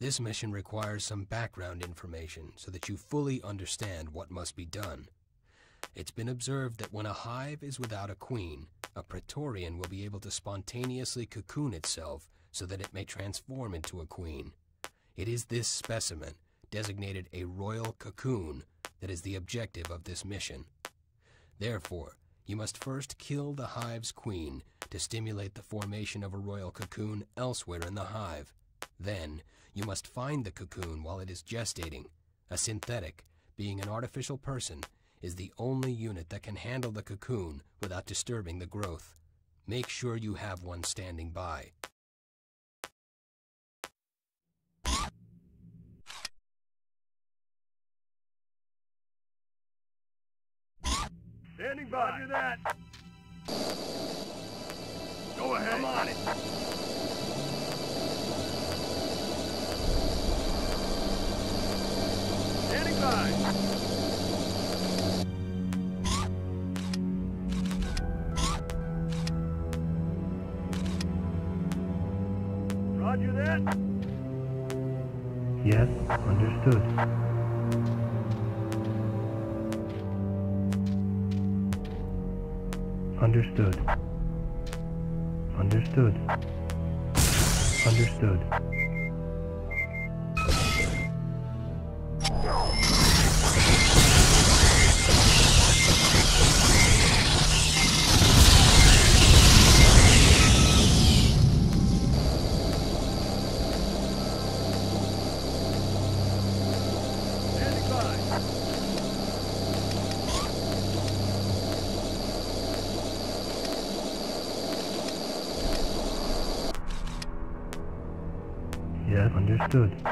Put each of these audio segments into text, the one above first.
This mission requires some background information so that you fully understand what must be done. It's been observed that when a hive is without a queen, a Praetorian will be able to spontaneously cocoon itself so that it may transform into a queen. It is this specimen, designated a royal cocoon, that is the objective of this mission. Therefore, you must first kill the hive's queen to stimulate the formation of a royal cocoon elsewhere in the hive. Then, you must find the cocoon while it is gestating. A synthetic, being an artificial person, is the only unit that can handle the cocoon without disturbing the growth. Make sure you have one standing by. Standing by. Roger that. Go ahead. I'm on it. Roger that. Yes, understood. Understood. Understood. Understood. Understood.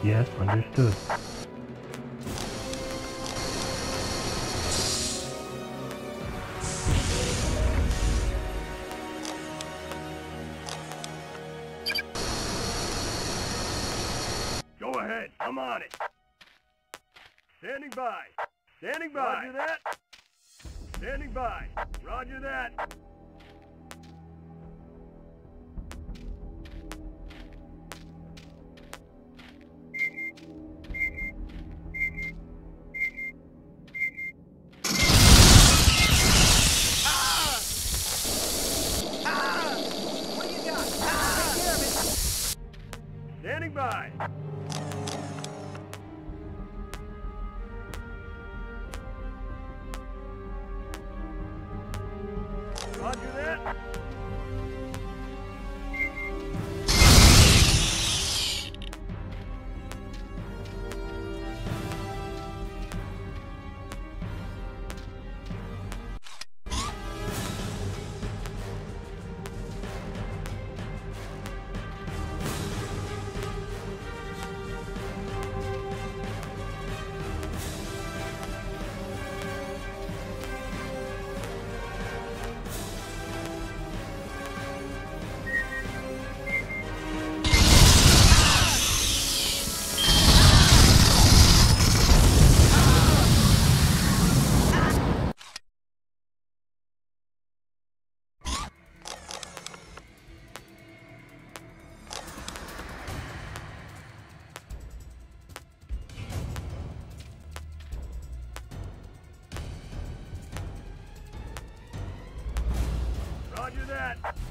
Yes, understood. Go ahead. I'm on it. Standing by. Standing by. Roger that. Standing by. Roger that. Roger that. that.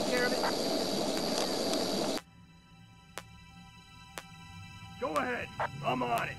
take care of it. Go ahead. I'm on it.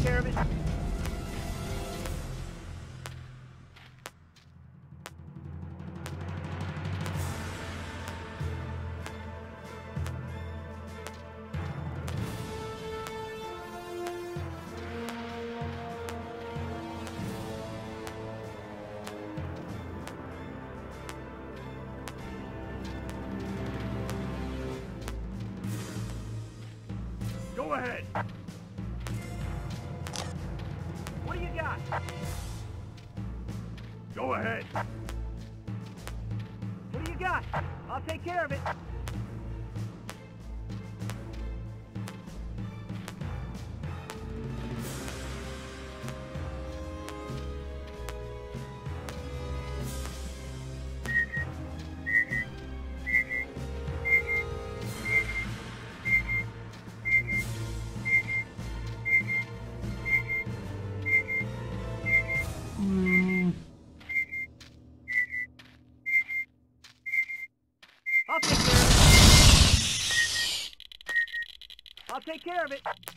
Take care of it. take care of it.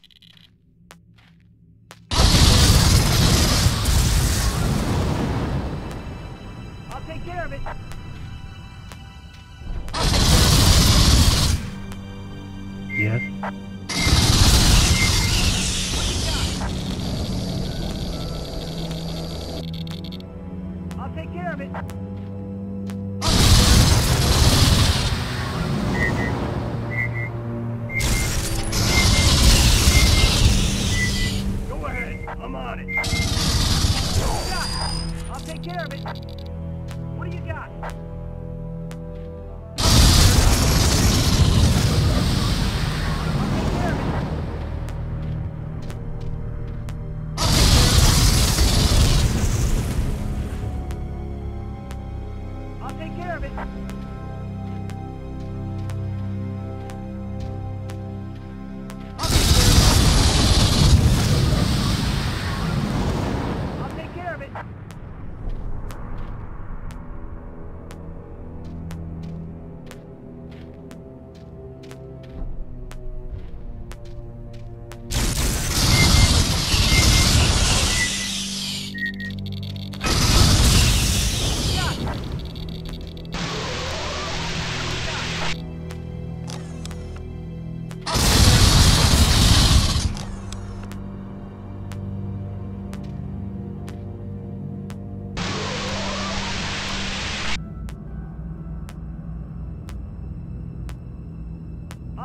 What do you got?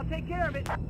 take care of it.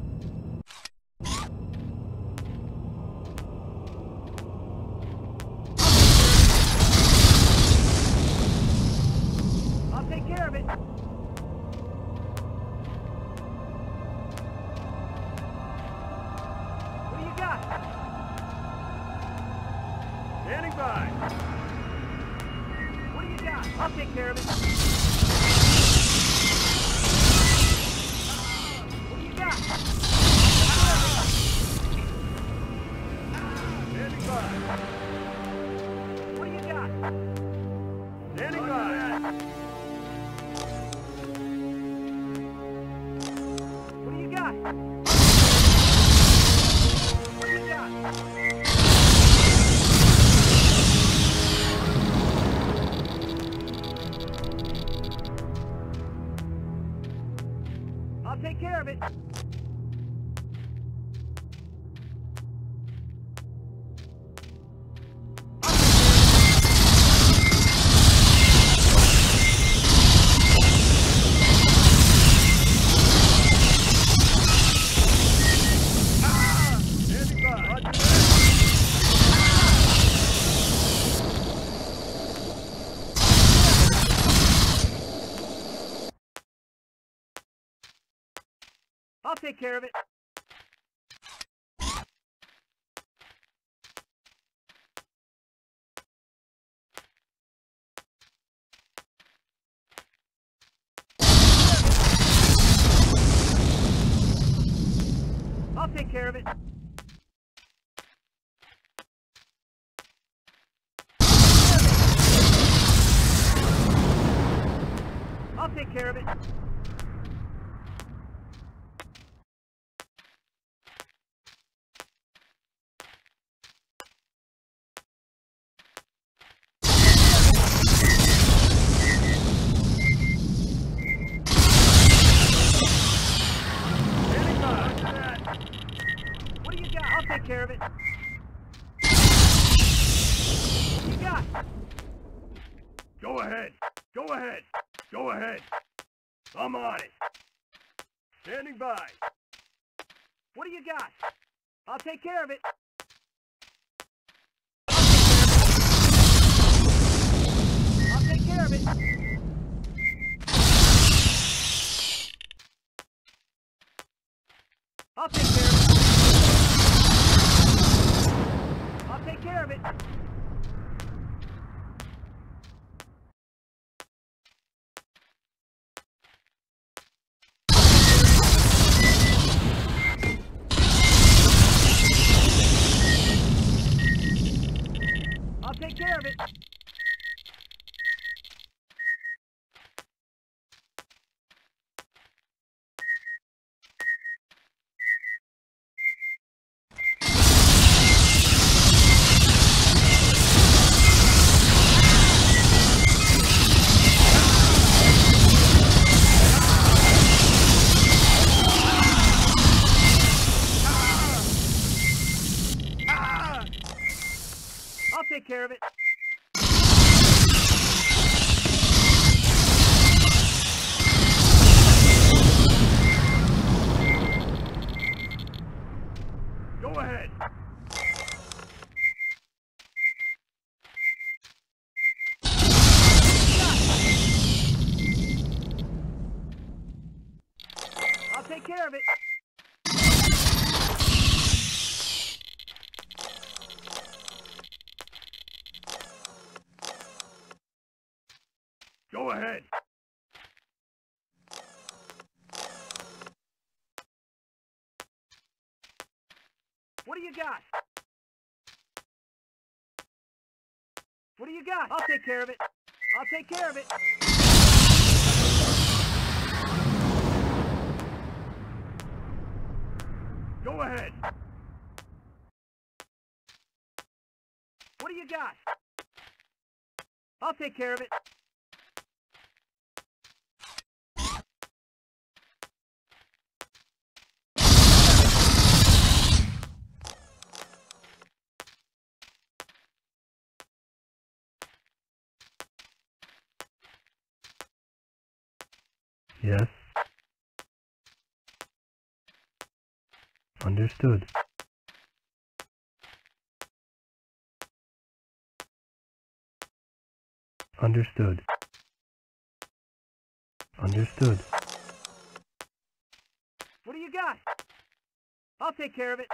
take care of it. I'll take care of it. I'll take care of it. I'm on. Standing by. What do you got? I'll take care of it. I'll take care of it. I'll take care of it. You got? What do you got? I'll take care of it. I'll take care of it. Go ahead. What do you got? I'll take care of it. Yes. Understood. Understood. Understood. What do you got? I'll take care of it.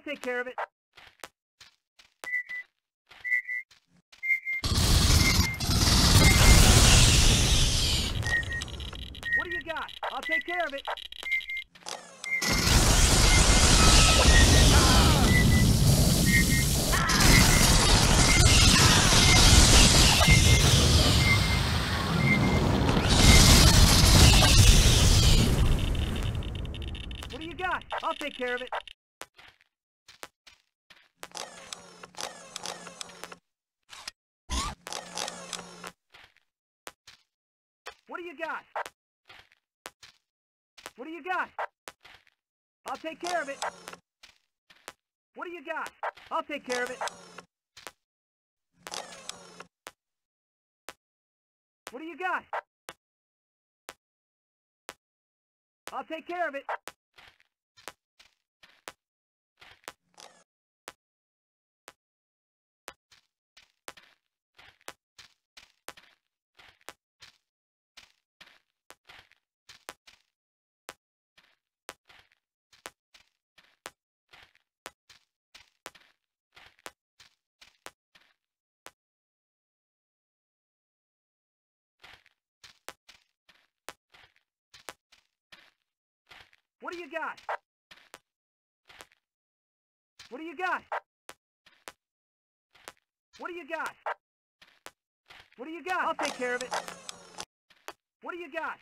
I'll take care of it. What do you got? I'll take care of it. What do you got? I'll take care of it. What do you got? What do you got? I'll take care of it. What do you got? I'll take care of it. What do you got? I'll take care of it. Got? What do you got? What do you got? I'll take care of it. What do you got?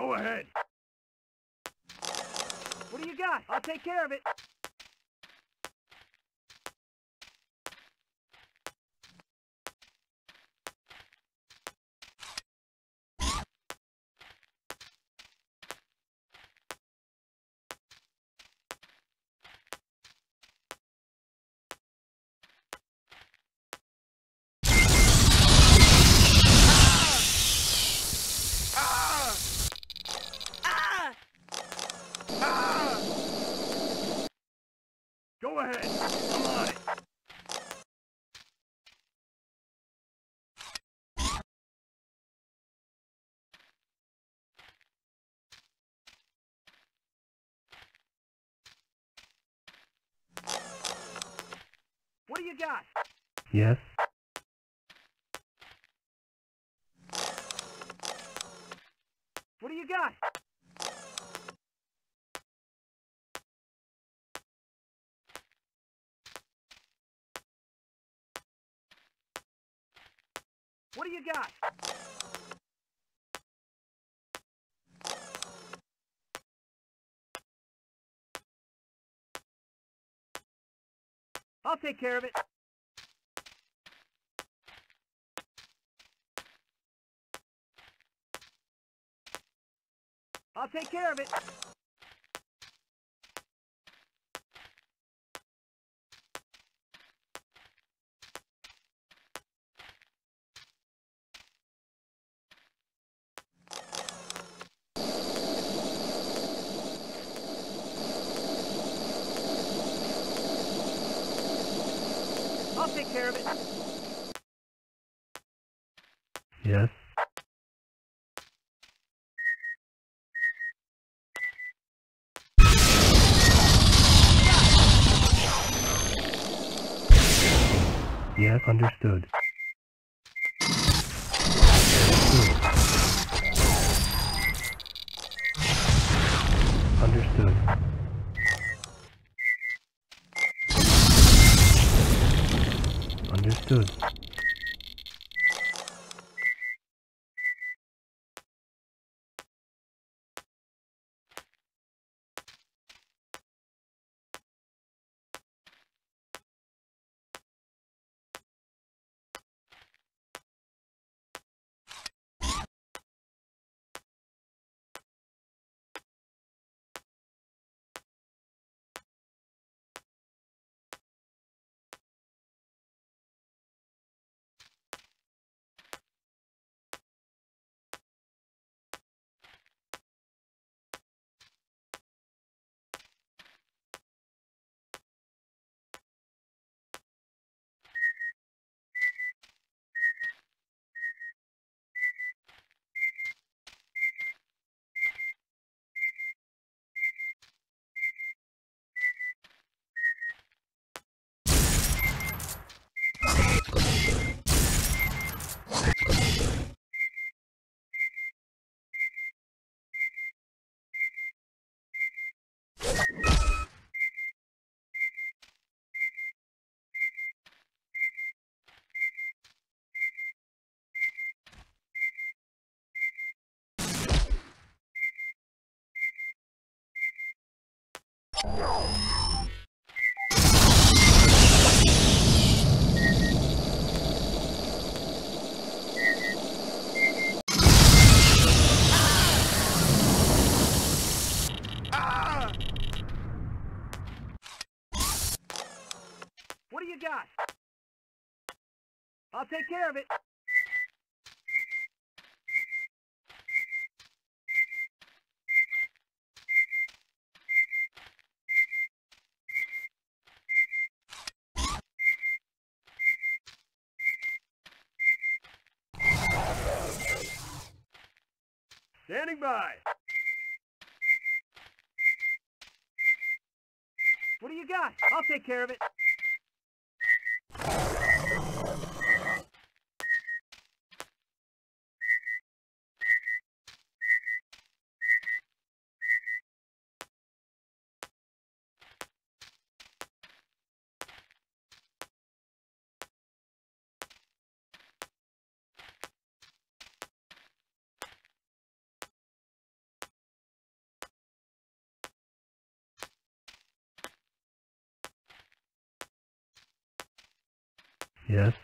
Go ahead. What do you got? I'll take care of it. Go ahead. I'm on it. What do you got? Yes. What do you got? What do you got? I'll take care of it. I'll take care of it. I'll take care of it. What do you got? I'll take care of it. Standing by. What do you got? I'll take care of it. Yes.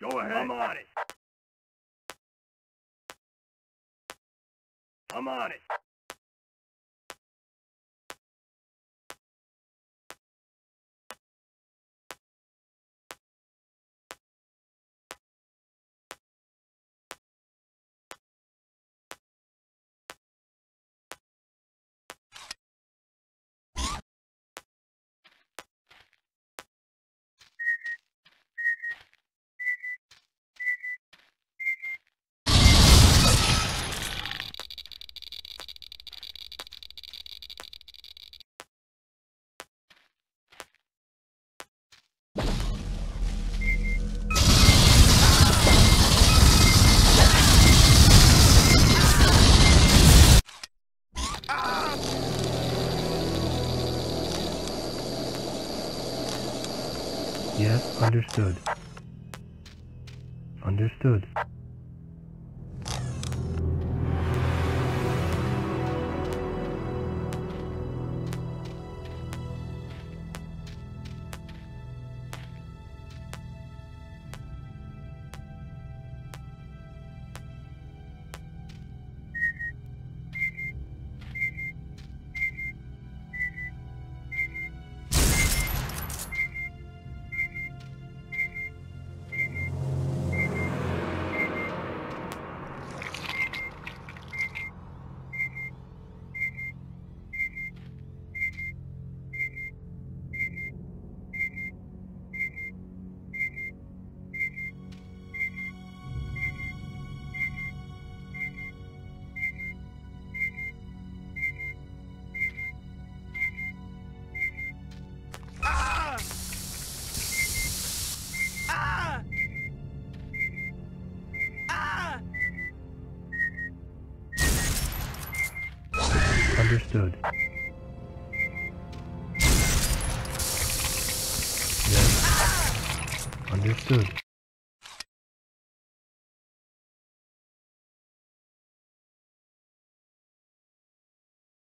Go ahead. I'm on it. I'm on it. Understood. Understood.